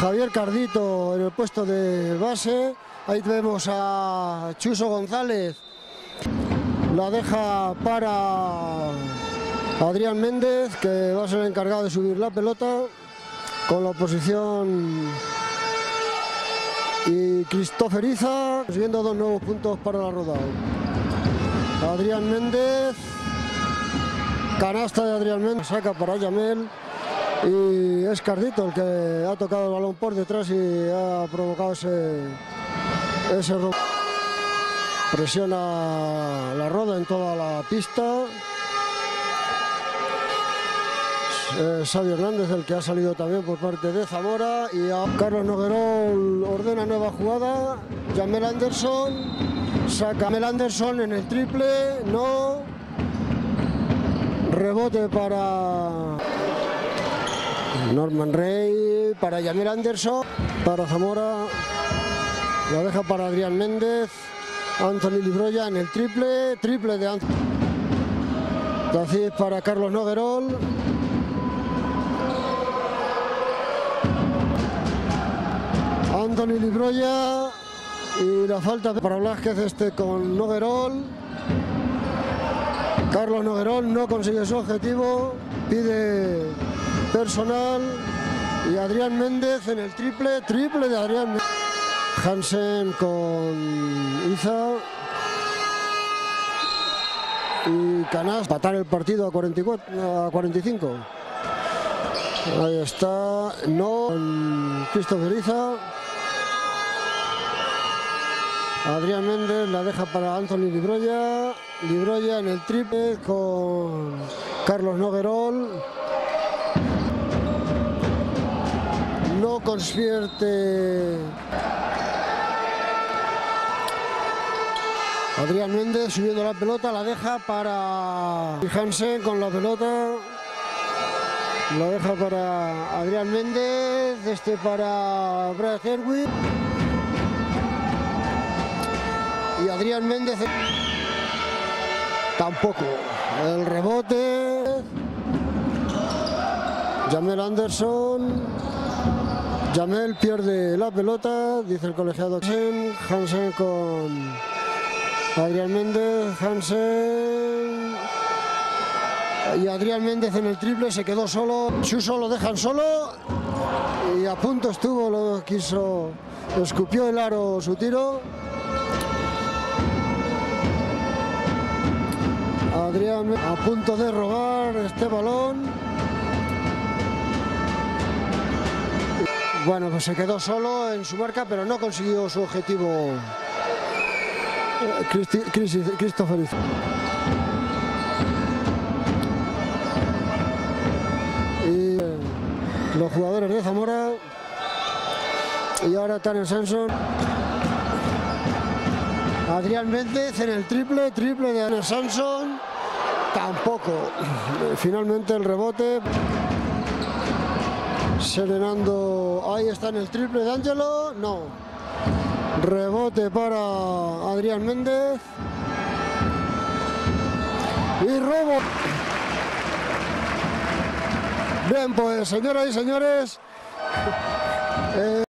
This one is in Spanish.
Javier Cardito en el puesto de base. Ahí vemos a Chuso González. La deja para Adrián Méndez, que va a ser el encargado de subir la pelota con la oposición y Christopher Iza, consiguiendo dos nuevos puntos para la rodada. Adrián Méndez, canasta de Adrián Méndez, saca para Yamel y es Cardito el que ha tocado el balón por detrás y ha provocado ese, ese. Presiona la roda en toda la pista. Eh, Sabio Hernández, el que ha salido también por parte de Zamora. Y a Carlos Noguerol ordena nueva jugada. Jamel Anderson. Saca Jamel Anderson en el triple. No. Rebote para Norman Rey. Para Jamel Anderson. Para Zamora. La deja para Adrián Méndez. Anthony Libroya en el triple. Triple de Anthony. Así para Carlos Noguerol. Anthony Libroya y la falta para Blasquez este con Noguerol. Carlos Noguerol no consigue su objetivo, pide personal y Adrián Méndez en el triple, triple de Adrián Méndez. Hansen con Iza y Canas, patar el partido a, 44, a 45. Ahí está, no, Christopher Iza. Adrián Méndez la deja para Anthony Libroya. Libroya en el triple con Carlos Noguerol. Adrián Méndez subiendo la pelota, la deja para Hansen con la pelota. La deja para Adrián Méndez, este para Brad Herwig. Y Adrián Méndez tampoco. El rebote. Jamel Anderson. Jamel pierde la pelota, dice el colegiado Hansen. Hansen con Adrián Méndez, Hansen. Y Adrián Méndez en el triple se quedó solo. Chuso lo dejan solo. Y a punto estuvo, lo quiso. Escupió el aro su tiro. Adrián a punto de robar este balón. Bueno, pues se quedó solo en su marca, pero no consiguió su objetivo. Cristi, Christopher Iza. Y eh, los jugadores de Zamora. Y ahora Tanner Sanson. Adrián Méndez en el triple, triple de Tanner Sanson. Tampoco. Finalmente el rebote. Serenando. Ahí está en el triple de Ángelo. No. Rebote para Adrián Méndez. Y robo. Bien, pues señoras y señores. eh,